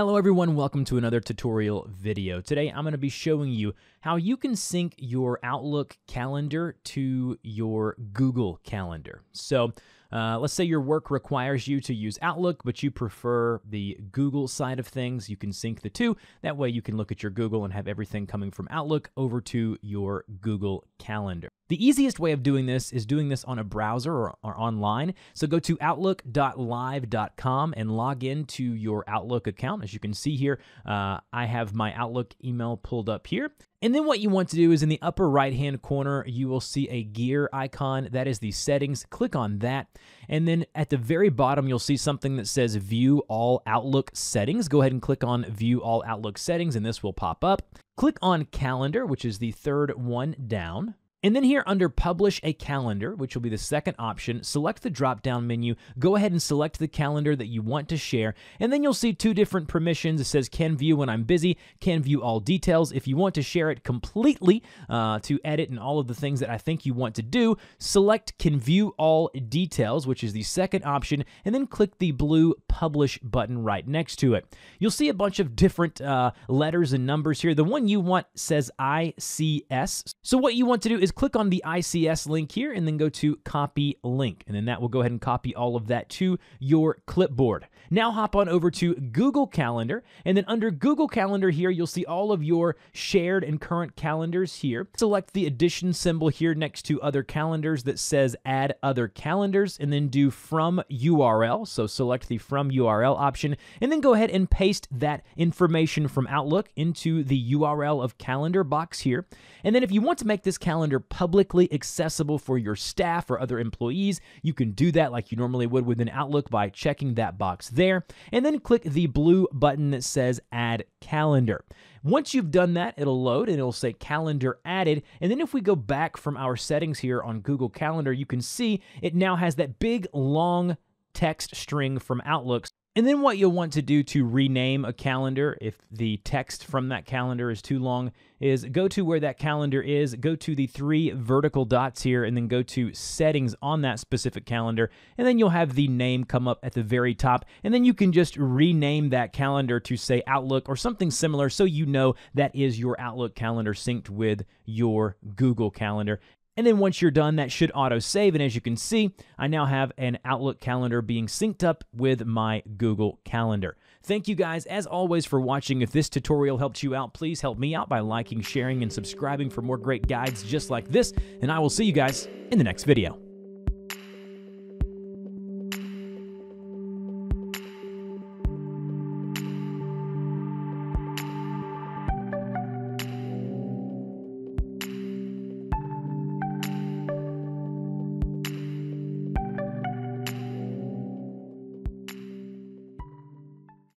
Hello everyone, welcome to another tutorial video. Today I'm going to be showing you how you can sync your Outlook calendar to your Google Calendar. So uh, let's say your work requires you to use Outlook, but you prefer the Google side of things. You can sync the two. That way you can look at your Google and have everything coming from Outlook over to your Google Calendar. The easiest way of doing this is doing this on a browser or, or, online. So go to outlook.live.com and log into your Outlook account. As you can see here, uh, I have my Outlook email pulled up here. And then what you want to do is in the upper right hand corner, you will see a gear icon. That is the settings. Click on that. And then at the very bottom, you'll see something that says View All Outlook Settings. Go ahead and click on View All Outlook Settings, and this will pop up. Click on Calendar, which is the third one down. And then here under Publish a Calendar, which will be the second option, select the drop down menu, go ahead and select the calendar that you want to share, and then you'll see two different permissions. It says Can View when I'm busy, Can View all details. If you want to share it completely uh, to edit and all of the things that I think you want to do, select Can View all details, which is the second option, and then click the blue Publish button right next to it. You'll see a bunch of different uh, letters and numbers here. The one you want says ICS. So what you want to do is is click on the ICS link here and then go to copy link. And then that will go ahead and copy all of that to your clipboard. Now hop on over to Google Calendar. And then under Google Calendar here, you'll see all of your shared and current calendars here. Select the addition symbol here next to other calendars that says add other calendars and then do from URL. So select the from URL option and then go ahead and paste that information from Outlook into the URL of calendar box here. And then if you want to make this calendar publicly accessible for your staff or other employees, you can do that like you normally would within Outlook by checking that box there, and then click the blue button that says Add Calendar. Once you've done that, it'll load and it'll say calendar added. And then if we go back from our settings here on Google Calendar, you can see it now has that big long text string from Outlook. And then what you'll want to do to rename a calendar, if the text from that calendar is too long, is go to where that calendar is, go to the three vertical dots here, and then go to settings on that specific calendar. And then you'll have the name come up at the very top. And then you can just rename that calendar to say Outlook or something similar so you know that is your Outlook calendar synced with your Google Calendar. And then once you're done, that should auto save. And as you can see, I now have an Outlook calendar being synced up with my Google Calendar. Thank you guys, as always, for watching. If this tutorial helped you out, please help me out by liking, sharing, and subscribing for more great guides just like this. And I will see you guys in the next video.